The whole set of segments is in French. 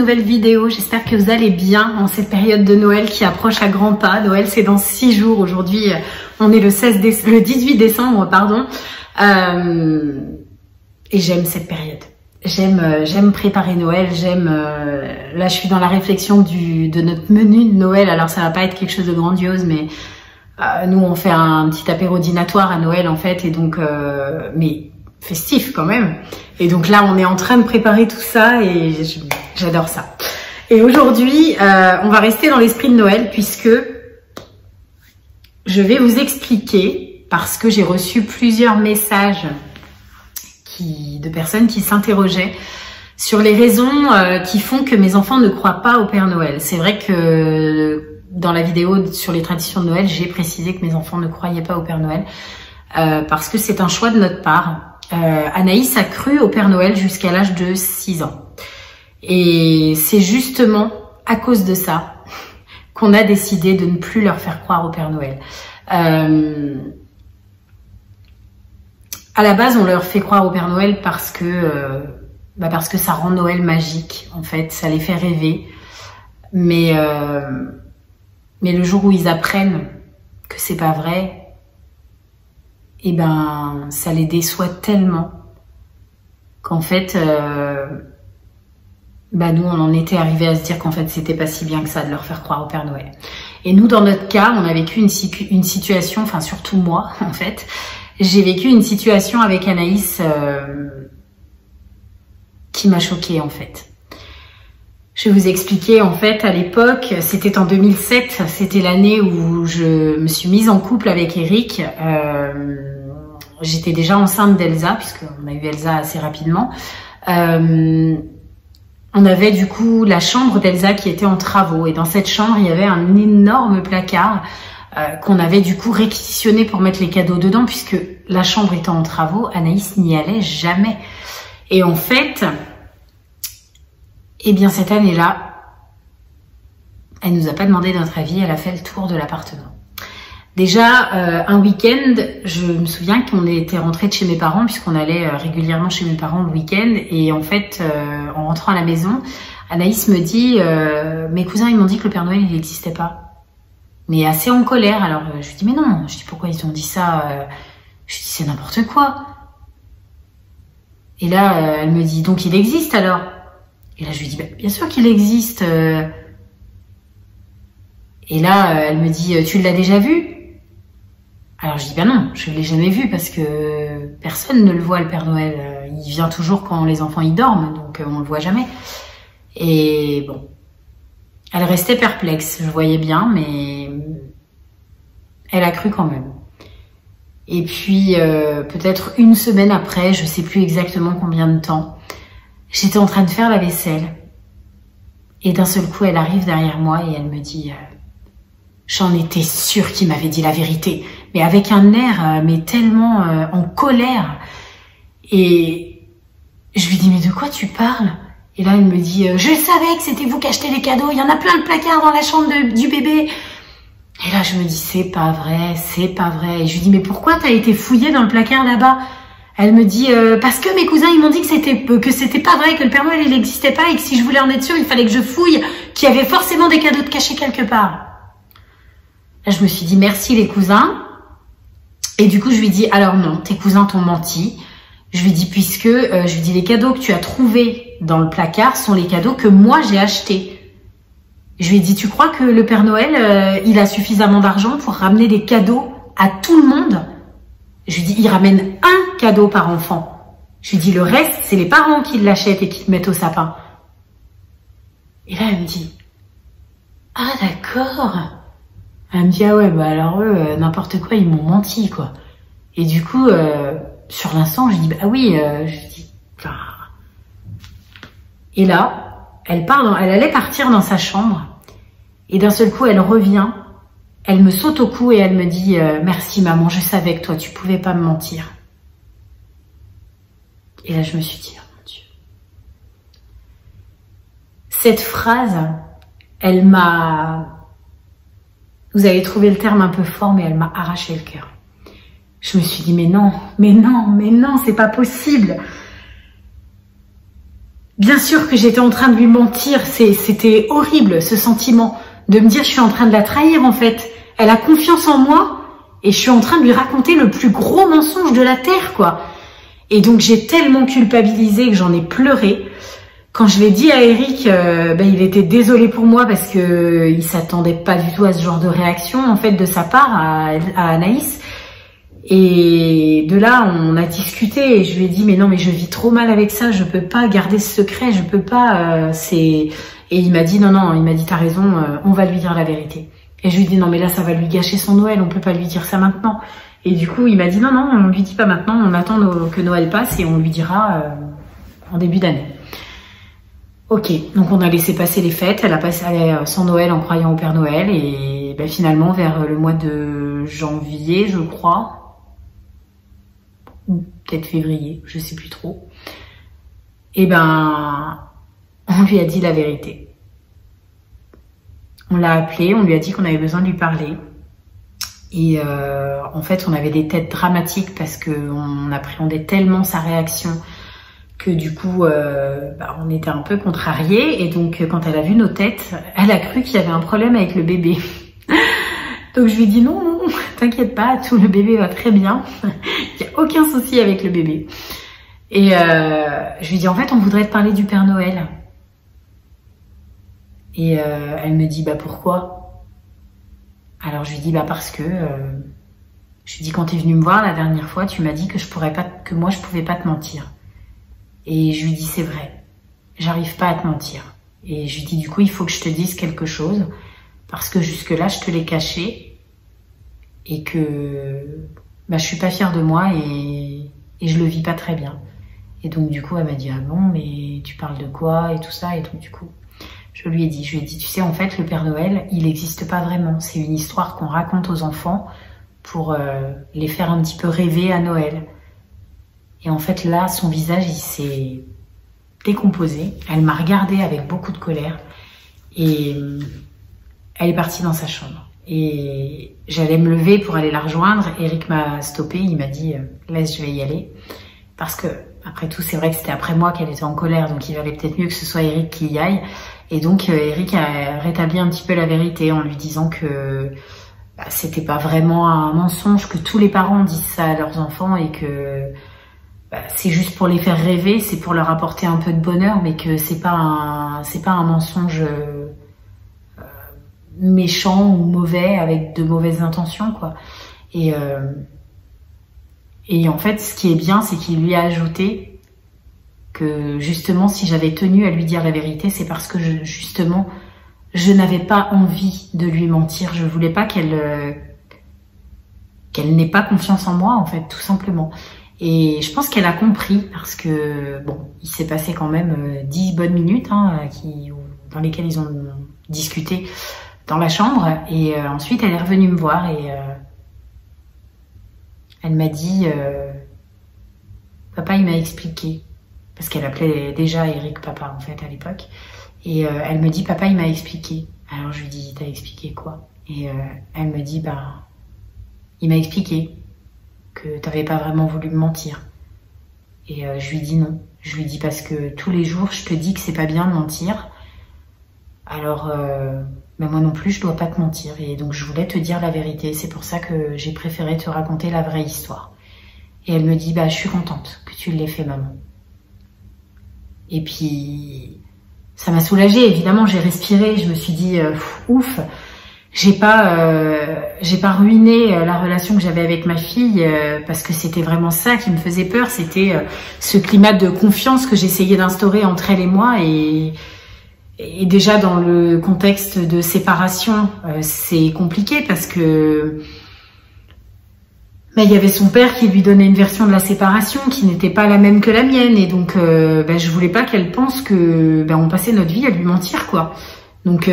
nouvelle vidéo. J'espère que vous allez bien en cette période de Noël qui approche à grands pas. Noël, c'est dans six jours. Aujourd'hui, on est le, 16 le 18 décembre, pardon. Euh, et j'aime cette période. J'aime, euh, j'aime préparer Noël. J'aime. Euh, là, je suis dans la réflexion du, de notre menu de Noël. Alors, ça va pas être quelque chose de grandiose, mais euh, nous, on fait un petit apéro dînatoire à Noël en fait, et donc, mais festif quand même. Et donc là, on est en train de préparer tout ça et j'adore ça. Et aujourd'hui, euh, on va rester dans l'esprit de Noël puisque je vais vous expliquer, parce que j'ai reçu plusieurs messages qui, de personnes qui s'interrogeaient sur les raisons euh, qui font que mes enfants ne croient pas au Père Noël. C'est vrai que dans la vidéo sur les traditions de Noël, j'ai précisé que mes enfants ne croyaient pas au Père Noël euh, parce que c'est un choix de notre part euh, Anaïs a cru au Père Noël jusqu'à l'âge de 6 ans. Et c'est justement à cause de ça qu'on a décidé de ne plus leur faire croire au Père Noël. Euh, à la base, on leur fait croire au Père Noël parce que, euh, bah parce que ça rend Noël magique, en fait, ça les fait rêver. Mais, euh, mais le jour où ils apprennent que c'est pas vrai, et eh ben ça les déçoit tellement qu'en fait euh, bah nous on en était arrivé à se dire qu'en fait c'était pas si bien que ça de leur faire croire au Père Noël. Et nous dans notre cas on a vécu une, une situation, enfin surtout moi en fait, j'ai vécu une situation avec Anaïs euh, qui m'a choquée en fait. Je vais vous expliquer, en fait, à l'époque, c'était en 2007, c'était l'année où je me suis mise en couple avec Eric. Euh, J'étais déjà enceinte d'Elsa, puisqu'on a eu Elsa assez rapidement. Euh, on avait du coup la chambre d'Elsa qui était en travaux. Et dans cette chambre, il y avait un énorme placard euh, qu'on avait du coup réquisitionné pour mettre les cadeaux dedans, puisque la chambre étant en travaux, Anaïs n'y allait jamais. Et en fait, eh bien, cette année-là, elle nous a pas demandé notre avis, elle a fait le tour de l'appartement. Déjà, euh, un week-end, je me souviens qu'on était rentré de chez mes parents, puisqu'on allait euh, régulièrement chez mes parents le week-end, et en fait, euh, en rentrant à la maison, Anaïs me dit, mes cousins, ils m'ont dit que le Père Noël, il n'existait pas. Mais assez en colère, alors je lui dis, mais non, je dis, pourquoi ils ont dit ça Je lui dis, c'est n'importe quoi. Et là, elle me dit, donc il existe alors? Et là, je lui dis, bah, bien sûr qu'il existe. Euh. Et là, euh, elle me dit, euh, tu l'as déjà vu? Alors je dis, ben non, je ne l'ai jamais vu parce que personne ne le voit, le Père Noël. Il vient toujours quand les enfants y dorment, donc on ne le voit jamais. Et bon, elle restait perplexe, je voyais bien, mais elle a cru quand même. Et puis, peut-être une semaine après, je sais plus exactement combien de temps, J'étais en train de faire la vaisselle. Et d'un seul coup, elle arrive derrière moi et elle me dit euh, J'en étais sûre qu'il m'avait dit la vérité, mais avec un air, euh, mais tellement euh, en colère. Et je lui dis Mais de quoi tu parles? Et là, elle me dit Je savais que c'était vous qui achetez les cadeaux, il y en a plein de placards dans la chambre du bébé. Et là, je me dis C'est pas vrai, c'est pas vrai. Et je lui dis Mais pourquoi t'as été fouillée dans le placard là-bas? Elle me dit euh, parce que mes cousins ils m'ont dit que c'était que c'était pas vrai que le Père Noël il n'existait pas et que si je voulais en être sûre il fallait que je fouille qu'il y avait forcément des cadeaux de cachés quelque part. Là je me suis dit merci les cousins et du coup je lui dis alors non tes cousins t'ont menti. Je lui dis puisque euh, je lui dis les cadeaux que tu as trouvés dans le placard sont les cadeaux que moi j'ai achetés. Je lui ai dit tu crois que le Père Noël euh, il a suffisamment d'argent pour ramener des cadeaux à tout le monde? Je lui dis, il ramène un cadeau par enfant. Je lui dis, le reste, c'est les parents qui l'achètent et qui le mettent au sapin. Et là, elle me dit, ah d'accord. Elle me dit, ah ouais, bah alors eux, euh, n'importe quoi, ils m'ont menti, quoi. Et du coup, euh, sur l'instant, je dis, bah oui, euh, je dis, bah. Et là, elle part elle allait partir dans sa chambre. Et d'un seul coup, elle revient elle me saute au cou et elle me dit euh, Merci maman, je savais que toi tu pouvais pas me mentir. Et là je me suis dit oh mon Dieu. Cette phrase, elle m'a. Vous avez trouvé le terme un peu fort, mais elle m'a arraché le cœur. Je me suis dit mais non, mais non, mais non, c'est pas possible. bien sûr que j'étais en train de lui mentir. C'était horrible ce sentiment de me dire je suis en train de la trahir en fait. Elle a confiance en moi et je suis en train de lui raconter le plus gros mensonge de la terre quoi. Et donc j'ai tellement culpabilisé que j'en ai pleuré. Quand je l'ai dit à Eric, euh, ben, il était désolé pour moi parce que euh, il s'attendait pas du tout à ce genre de réaction en fait de sa part à, Anaïs. Et de là, on a discuté et je lui ai dit mais non mais je vis trop mal avec ça, je peux pas garder ce secret, je peux pas. Euh, c'est et il m'a dit non non, il m'a dit t'as raison, euh, on va lui dire la vérité. Et je lui ai dit non mais là ça va lui gâcher son Noël, on peut pas lui dire ça maintenant. Et du coup il m'a dit non non, on lui dit pas maintenant, on attend que Noël passe et on lui dira en début d'année. Ok, donc on a laissé passer les fêtes, elle a passé son Noël en croyant au Père Noël et ben, finalement vers le mois de janvier, je crois, ou peut-être février, je sais plus trop, et eh ben on lui a dit la vérité. On l'a appelé, on lui a dit qu'on avait besoin de lui parler. Et euh, en fait, on avait des têtes dramatiques parce qu'on appréhendait tellement sa réaction que du coup, euh, bah, on était un peu contrariés. Et donc, quand elle a vu nos têtes, elle a cru qu'il y avait un problème avec le bébé. donc, je lui ai dit non, non, t'inquiète pas, tout le bébé va très bien. Il n'y a aucun souci avec le bébé. Et euh, je lui ai dit, en fait, on voudrait te parler du Père Noël. Et euh, elle me dit, bah pourquoi? Alors, je lui dis, bah parce que... je lui dis, quand tu es venu me voir la dernière fois, tu m'as dit que je pourrais pas, que moi, je pouvais pas te mentir. Et je lui dis c'est vrai, j'arrive pas à te mentir. Et je lui dis du coup il faut que je te dise quelque chose parce que jusque là je te l'ai caché et que bah, je suis pas fière de moi et, et je le vis pas très bien. Et donc du coup elle m'a dit ah bon mais tu parles de quoi et tout ça? Et donc du coup je lui ai dit je lui ai dit tu sais en fait le Père Noël il n'existe pas vraiment c'est une histoire qu'on raconte aux enfants pour euh, les faire un petit peu rêver à Noël. Et en fait, là, son visage, il s'est décomposé. Elle m'a regardé avec beaucoup de colère et elle est partie dans sa chambre. Et j'allais me lever pour aller la rejoindre. Eric m'a stoppé. Il m'a dit euh, laisse, je vais y aller parce que après tout, c'est vrai que c'était après moi qu'elle était en colère, donc il valait peut-être mieux que ce soit Eric qui y aille. Et donc euh, Eric a rétabli un petit peu la vérité en lui disant que bah, c'était pas vraiment un mensonge, que tous les parents disent ça à leurs enfants et que bah, c'est juste pour les faire rêver, c'est pour leur apporter un peu de bonheur, mais que c'est pas un, c'est pas un mensonge euh, méchant ou mauvais avec de mauvaises intentions, quoi. Et euh, et en fait, ce qui est bien, c'est qu'il lui a ajouté que justement, si j'avais tenu à lui dire la vérité, c'est parce que je, justement, je n'avais pas envie de lui mentir. Je voulais pas qu'elle euh, qu'elle n'ait pas confiance en moi, en fait, tout simplement. Et je pense qu'elle a compris parce que bon, il s'est passé quand même euh, dix bonnes minutes hein, dans lesquelles ils ont discuté dans la chambre. Et euh, ensuite, elle est revenue me voir et elle m'a dit, papa, il m'a expliqué parce qu'elle appelait déjà Eric papa en fait à l'époque. Et elle me dit, papa, il m'a expliqué. Alors je lui dis, t'as expliqué quoi? Et elle me dit, bah, il m'a expliqué que t'avais pas vraiment voulu me mentir. Et euh, je lui dis non. Je lui dis parce que tous les jours, je te dis que c'est pas bien de mentir. Alors, euh, mais moi non plus, je dois pas te mentir. Et donc, je voulais te dire la vérité. C'est pour ça que j'ai préféré te raconter la vraie histoire. Et elle me dit, bah, je suis contente que tu l'aies fait, maman. Et puis, ça m'a soulagée. Évidemment, j'ai respiré. Je me suis dit, euh, ouf j'ai pas euh, j'ai pas ruiné la relation que j'avais avec ma fille parce que c'était vraiment ça qui me faisait peur c'était ce climat de confiance que j'essayais d'instaurer entre elle et moi et, et déjà dans le contexte de séparation c'est compliqué parce que mais il y avait son père qui lui donnait une version de la séparation qui n'était pas la même que la mienne et donc ben, je voulais pas qu'elle pense que ben, on passait notre vie à lui mentir quoi donc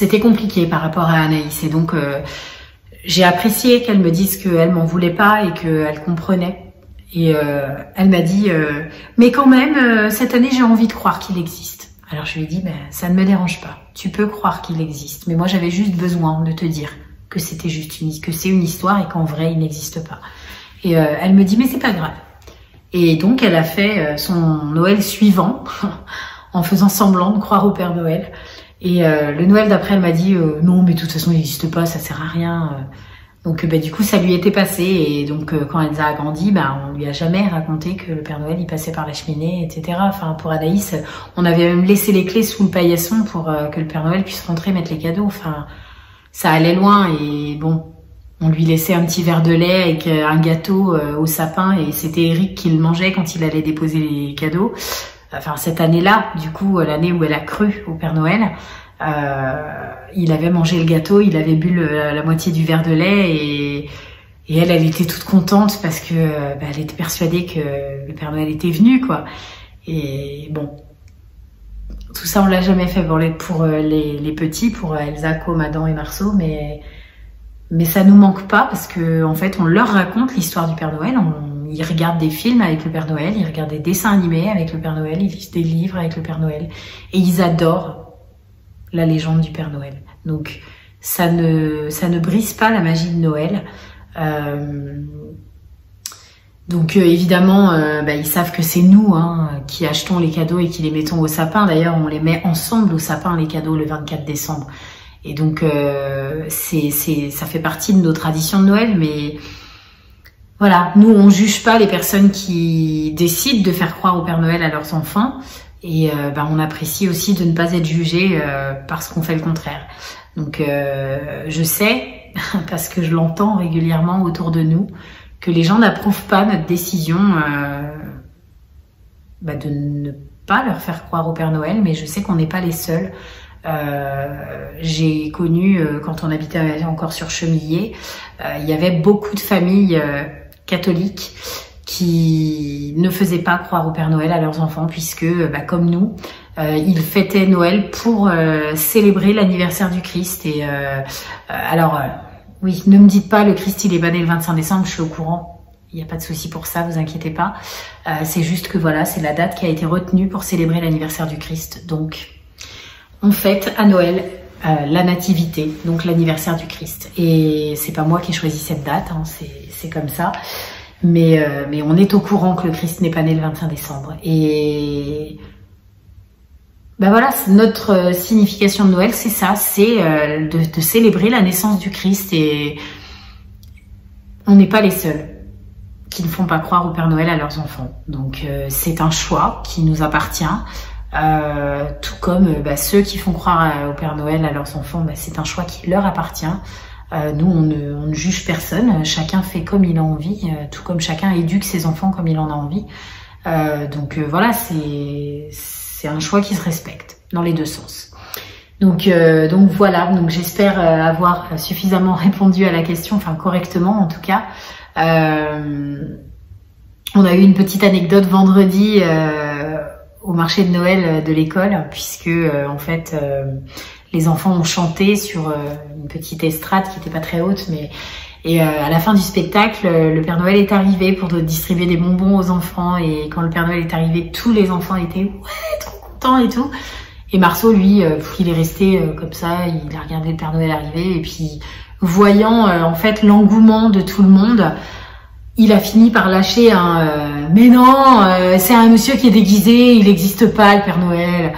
c'était compliqué par rapport à Anaïs. Et donc, euh, j'ai apprécié qu'elle me dise qu'elle m'en voulait pas et qu'elle comprenait. Et euh, elle m'a dit, euh, mais quand même, cette année, j'ai envie de croire qu'il existe. Alors je lui ai dit, ben, ça ne me dérange pas. Tu peux croire qu'il existe. Mais moi, j'avais juste besoin de te dire que c'était juste une, que c'est une histoire et qu'en vrai, il n'existe pas. Et elle me dit, mais c'est pas grave. Et donc elle a fait son Noël suivant en faisant semblant de croire au Père Noël. Et le Noël d'après, elle m'a dit non, mais de toute façon, il n'existe pas, ça sert à rien. Donc bah, du coup, ça lui était passé. Et donc quand Elsa a grandi, bah, on lui a jamais raconté que le Père Noël il passait par la cheminée, etc. Enfin pour Anaïs, on avait même laissé les clés sous le paillasson pour que le Père Noël puisse rentrer mettre les cadeaux. Enfin ça allait loin et bon, on lui laissait un petit verre de lait avec un gâteau au sapin et c'était Eric qui le mangeait quand il allait déposer les cadeaux. Enfin cette année-là, du coup l'année où elle a cru au Père Noël. Euh, il avait mangé le gâteau, il avait bu la moitié du verre de lait et, et, elle, elle était toute contente parce que bah, elle était persuadée que le Père Noël était venu, quoi. Et bon, tout ça, on l'a jamais fait pour les, pour les, les petits, pour Elsa, Com, Adam et Marceau, mais mais ça nous manque pas parce que en fait, on leur raconte l'histoire du Père Noël. On, ils regardent des films avec le Père Noël, ils regardent des dessins animés avec le Père Noël, ils lisent des livres avec le Père Noël et ils adorent la légende du Père Noël. Donc ça ne, ça ne brise pas la magie de Noël. Euh, donc euh, évidemment, euh, bah, ils savent que c'est nous hein, qui achetons les cadeaux et qui les mettons au sapin. D'ailleurs, on les met ensemble au sapin les cadeaux le 24 décembre. Et donc euh, c'est, c'est, ça fait partie de nos traditions de Noël, mais voilà, nous on juge pas les personnes qui décident de faire croire au Père Noël à leurs enfants. Et euh, bah, on apprécie aussi de ne pas être jugé euh, parce qu'on fait le contraire. Donc euh, je sais, parce que je l'entends régulièrement autour de nous, que les gens n'approuvent pas notre décision bah, de ne pas leur faire croire au Père Noël, mais je sais qu'on n'est pas les seuls. J'ai connu, quand on habitait encore sur Chemillé, il y avait beaucoup de familles catholiques qui ne faisaient pas croire au Père Noël à leurs enfants puisque, bah, comme nous, euh, ils fêtaient Noël pour euh, célébrer l'anniversaire du Christ. Et euh, alors, oui, ne me dites pas le Christ il est banné le 25 décembre, je suis au courant. Il n'y a pas de souci pour ça, vous inquiétez pas. c'est juste que voilà, c'est la date qui a été retenue pour célébrer l'anniversaire du Christ. Donc, on fête à Noël la nativité, donc l'anniversaire du Christ. Et c'est pas moi qui ai choisi cette date, hein, c'est comme ça. Mais, euh, mais on est au courant que le Christ n'est pas né le 25 décembre. Et ben voilà, notre euh, signification de Noël, c'est ça, c'est euh, de, de, célébrer la naissance du Christ. Et on n'est pas les seuls qui ne font pas croire au Père Noël à leurs enfants. Donc c'est un choix qui nous appartient. tout comme bah, ceux qui font croire au Père Noël à leurs enfants, bah, c'est un choix qui leur appartient. Euh, nous, on ne, on ne, juge personne. Chacun fait comme il a envie, euh, tout comme chacun éduque ses enfants comme il en a envie. Euh, donc voilà, c'est c'est un choix qui se respecte dans les deux sens. Donc donc voilà. Donc j'espère avoir suffisamment répondu à la question, enfin correctement en tout cas. on a eu une petite anecdote vendredi au marché de Noël de l'école, puisque en fait les enfants ont chanté sur euh, une petite estrade qui n'était pas très haute, mais et euh, à la fin du spectacle, euh, le Père Noël est arrivé pour distribuer des bonbons aux enfants. Et quand le Père Noël est arrivé, tous les enfants étaient ouais trop contents et tout. Et Marceau, lui, il est resté comme ça, il a regardé le Père Noël arriver et puis voyant en fait l'engouement de tout le monde, il a fini par lâcher un mais non, c'est un monsieur qui est déguisé, il n'existe pas le Père Noël.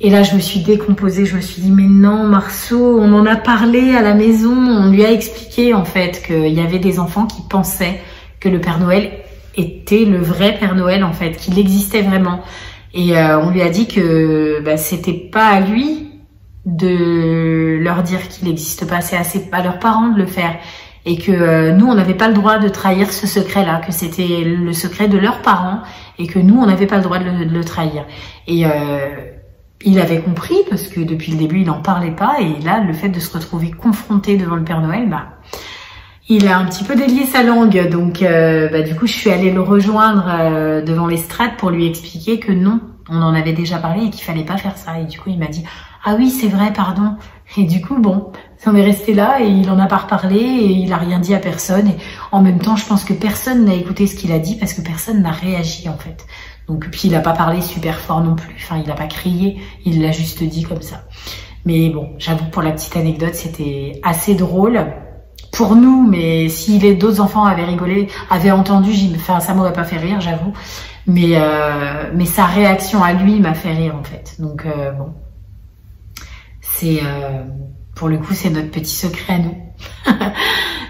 Et là, je me suis décomposée. Je me suis dit, mais non, Marceau, on en a parlé à la maison. On lui a expliqué, en fait, qu'il y avait des enfants qui pensaient que le Père Noël était le vrai Père Noël, en fait, qu'il existait vraiment. Et euh, on lui a dit que bah, c'était pas à lui de leur dire qu'il n'existe pas. C'est assez à leurs parents de le faire. Et que euh, nous, on n'avait pas le droit de trahir ce secret-là, que c'était le secret de leurs parents et que nous, on n'avait pas le droit de le, de le trahir. Et euh, il avait compris parce que depuis le début il n'en parlait pas et là le fait de se retrouver confronté devant le Père Noël, bah il a un petit peu délié sa langue. Donc euh, bah, du coup je suis allée le rejoindre euh, devant l'estrade pour lui expliquer que non, on en avait déjà parlé et qu'il fallait pas faire ça. Et du coup il m'a dit ah oui c'est vrai pardon et du coup bon on est resté là et il en a pas reparlé et il a rien dit à personne. Et en même temps je pense que personne n'a écouté ce qu'il a dit parce que personne n'a réagi en fait donc, puis il a pas parlé super fort non plus. Enfin, il a pas crié. Il l'a juste dit comme ça. Mais bon, j'avoue pour la petite anecdote, c'était assez drôle pour nous, mais si les d'autres enfants avaient rigolé, avaient entendu, enfin, ça m'aurait pas fait rire, j'avoue. Mais, euh, mais sa réaction à lui m'a fait rire en fait. Donc euh, bon, c'est euh, pour le coup c'est notre petit secret à nous.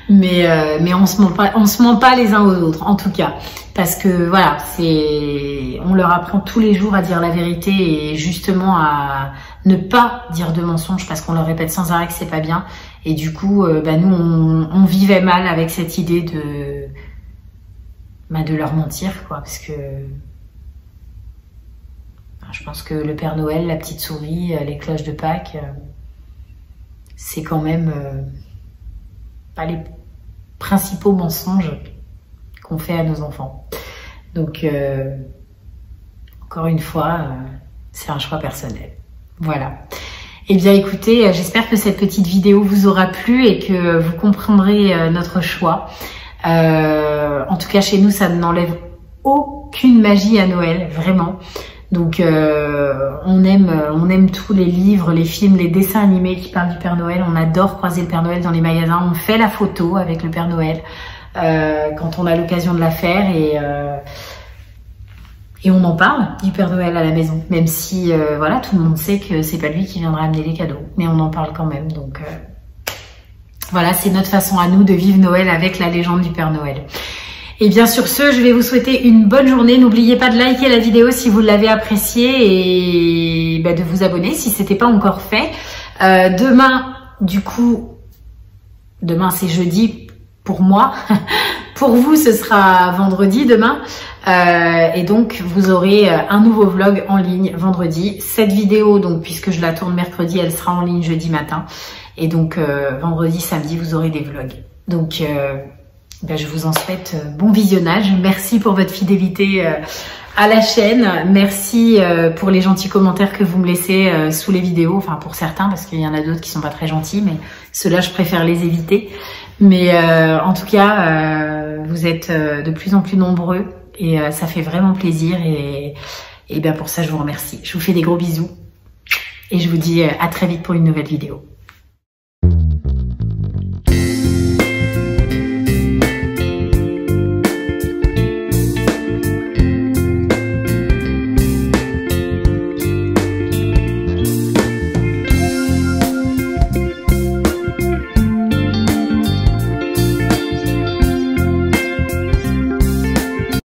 mais euh, mais on se ment pas, on se ment pas les uns aux autres en tout cas, parce que voilà, c'est on leur apprend tous les jours à dire la vérité et justement à ne pas dire de mensonges parce qu'on leur répète sans arrêt que c'est pas bien. Et du coup, euh, bah, nous on, vivait mal avec cette idée de bah, de leur mentir, quoi, parce que je pense que le Père Noël, la petite souris, euh, les cloches de Pâques, c'est quand même pas les principaux mensonges qu'on fait à nos enfants. Donc, encore une fois, c'est un choix personnel. Voilà. Eh bien écoutez, j'espère que cette petite vidéo vous aura plu et que vous comprendrez notre choix. Euh, en tout cas, chez nous, ça n'enlève aucune magie à Noël, vraiment. Donc, euh, on aime, on aime tous les livres, les films, les dessins animés qui parlent du Père Noël. On adore croiser le Père Noël dans les magasins. On fait la photo avec le Père Noël euh, quand on a l'occasion de la faire et et on en parle du Père Noël à la maison, même si voilà tout le monde sait que c'est pas lui qui viendra amener les cadeaux, mais on en parle quand même. Donc voilà, c'est notre façon à nous de vivre Noël avec la légende du Père Noël. Et bien sur ce, je vais vous souhaiter une bonne journée. N'oubliez pas de liker la vidéo si vous l'avez appréciée et bah, de vous abonner si ce n'était pas encore fait. Euh, demain, du coup, demain c'est jeudi pour moi. pour vous, ce sera vendredi demain. Euh, et donc, vous aurez euh, un nouveau vlog en ligne vendredi. Cette vidéo, donc puisque je la tourne mercredi, elle sera en ligne jeudi matin. Et donc vendredi, samedi, vous aurez des vlogs. Donc ben, je vous en souhaite euh, bon visionnage. Merci pour votre fidélité à la chaîne. Merci pour les gentils commentaires que vous me laissez sous les vidéos. Enfin pour certains, parce qu'il y en a d'autres qui sont pas très gentils, mais ceux-là, je préfère les éviter. Mais en tout cas, vous êtes de plus en plus nombreux et ça fait vraiment plaisir. Et, et bien pour ça, je vous remercie. Je vous fais des gros bisous et je vous dis à très vite pour une nouvelle vidéo.